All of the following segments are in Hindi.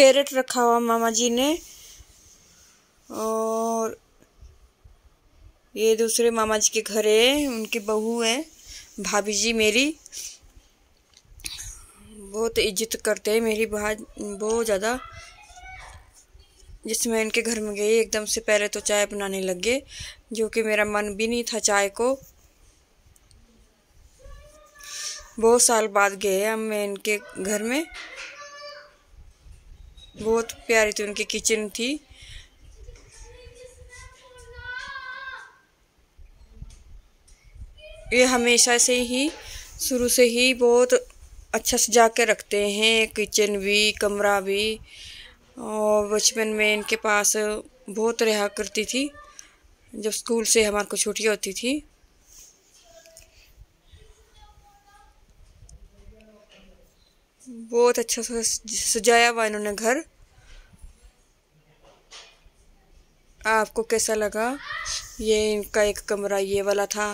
पेरेट रखा हुआ मामा जी ने और ये दूसरे मामा जी के घर है, उनकी बहू है भाभी जी मेरी। बहुत इज़्ज़त करते हैं मेरी बहुत बहुत ज़्यादा। जिसमें इनके घर में गई, एकदम से पहले तो चाय बनाने लग गए, जो कि मेरा मन भी नहीं था चाय को। बहुत साल बाद गए हम मैं इनके घर में। बहुत प्यारी थी, उनकी किचन थी। ये हमेशा से ही, शुरू से ही बहुत अच्छा सजा के रखते हैं। किचन भी, कमरा भी। और बचपन में इनके पास बहुत रहा करती थी, जब स्कूल से हमारे को छुट्टियाँ होती थी। बहुत अच्छा सजाया हुआ इन्होंने घर। आपको कैसा लगा? ये इनका एक कमरा, ये वाला था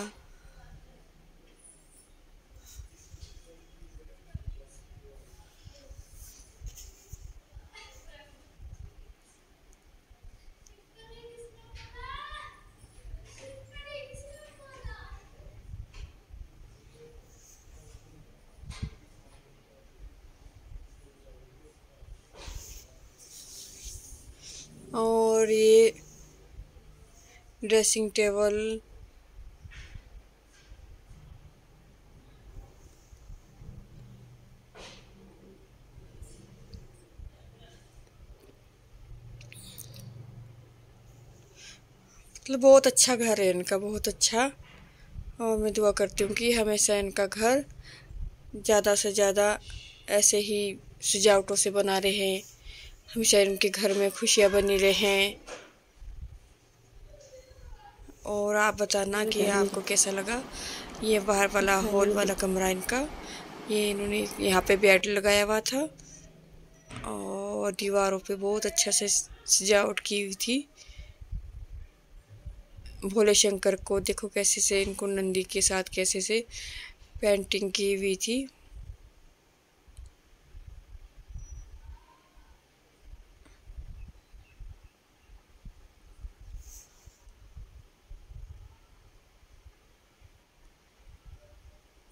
और ये ड्रेसिंग टेबल। मतलब बहुत अच्छा घर है इनका, बहुत अच्छा। और मैं दुआ करती हूँ कि हमेशा इनका घर ज़्यादा से ज़्यादा ऐसे ही सजावटों से बना रहे। हैं हमेशा इनके घर में खुशियाँ बनी रहें। और आप बताना कि आपको कैसा लगा ये बाहर वाला हॉल वाला कमरा इनका। ये इन्होंने यहाँ पे बेड लगाया हुआ था और दीवारों पे बहुत अच्छा से सजावट की हुई थी। भोले शंकर को देखो कैसे से इनको नंदी के साथ कैसे से पेंटिंग की हुई थी।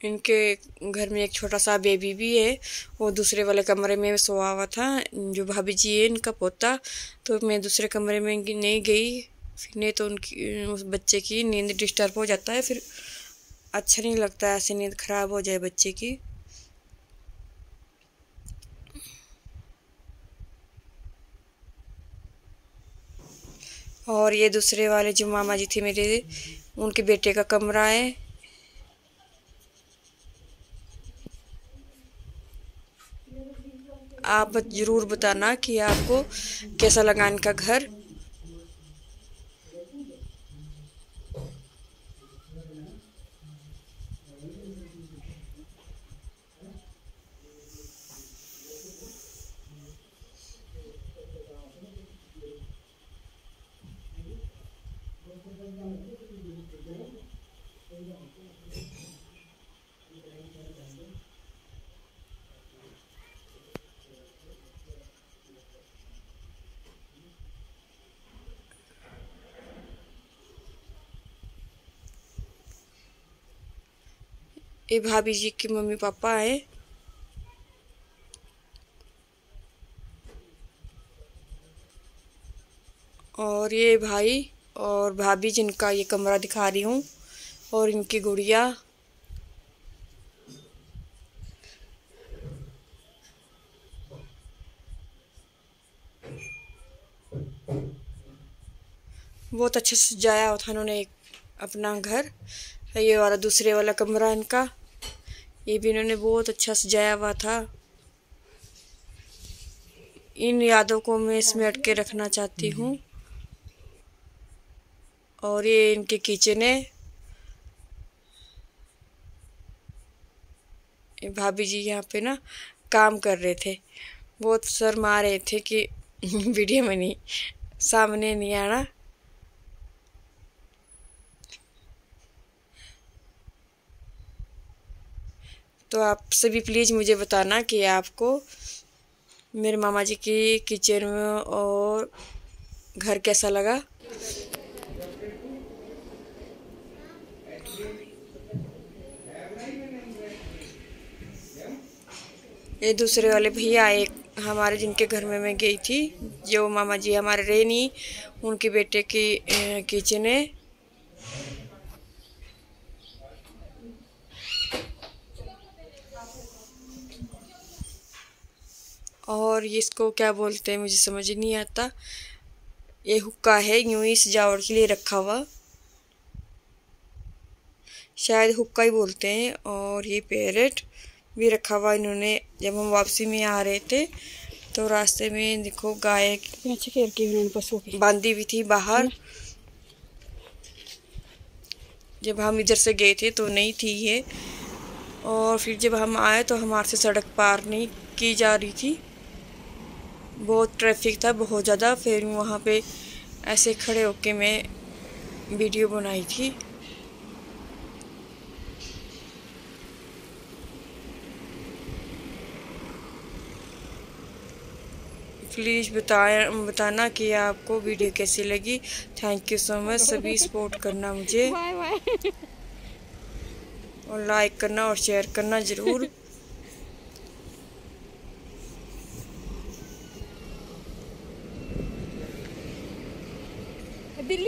इनके घर में एक छोटा सा बेबी भी है, वो दूसरे वाले कमरे में सोया हुआ था, जो भाभी जी है, इनका पोता। तो मैं दूसरे कमरे में नहीं गई, फिर नहीं तो उनकी, उस बच्चे की नींद डिस्टर्ब हो जाता है, फिर अच्छा नहीं लगता ऐसे नींद ख़राब हो जाए बच्चे की। और ये दूसरे वाले जो मामा जी थे मेरे, उनके बेटे का कमरा है। आप ज़रूर बताना कि आपको कैसा लगा इनका घर। ये भाभी जी की मम्मी पापा है। और ये भाई और भाभी जिनका ये कमरा दिखा रही हूँ और इनकी गुड़िया। बहुत अच्छे से सजाया था उन्होंने अपना घर। ये वाला दूसरे वाला कमरा इनका ये भी इन्होंने बहुत अच्छा सजाया हुआ था। इन यादों को मैं इसमें के रखना चाहती हूँ। और ये इनके किचन है। भाभी जी यहाँ पे ना काम कर रहे थे। बहुत शर्मा रहे थे कि वीडियो में नहीं, सामने नहीं आना। तो आप सभी प्लीज़ मुझे बताना कि आपको मेरे मामा जी की किचन में और घर कैसा लगा? ये दूसरे वाले भैया एक हमारे जिनके घर में मैं गई थी, जो मामा जी हमारे रहे नहीं उनके बेटे की किचन है। और ये इसको क्या बोलते हैं मुझे समझ नहीं आता। ये हुक्का है यूँ ही सजावट के लिए रखा हुआ। शायद हुक्का ही बोलते हैं और ये पैरेट भी रखा हुआ इन्होंने जब हम वापसी में आ रहे थे। तो रास्ते में देखो गाय बांधी हुई थी बाहर। जब हम इधर से गए थे तो नहीं थी ये। और फिर जब हम आए तो हमारे से सड़क पार नहीं की जा रही थी। बहुत ट्रैफ़िक था बहुत ज़्यादा। फिर वहाँ पे ऐसे खड़े होके मैं वीडियो बनाई थी। प्लीज़ बताया बताना कि आपको वीडियो कैसी लगी। थैंक यू सो मच सभी सपोर्ट करना मुझे। और लाइक करना और शेयर करना ज़रूर।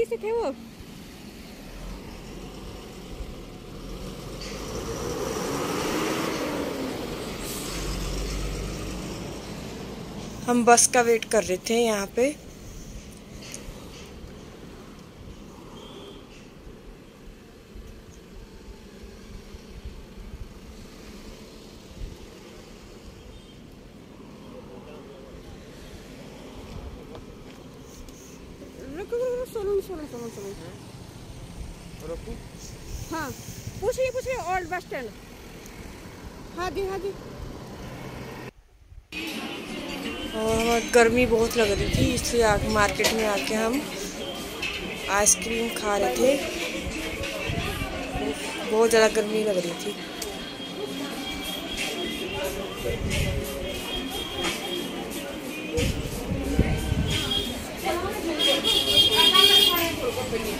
से थे वो? हम बस का वेट कर रहे थे यहाँ पे। हाँ ओल्ड बस स्टैंड। हाँ जी हाँ जी। और गर्मी बहुत लग रही थी इसलिए मार्केट में आके हम आइसक्रीम खा रहे थे। बहुत ज़्यादा गर्मी लग रही थी। Bình.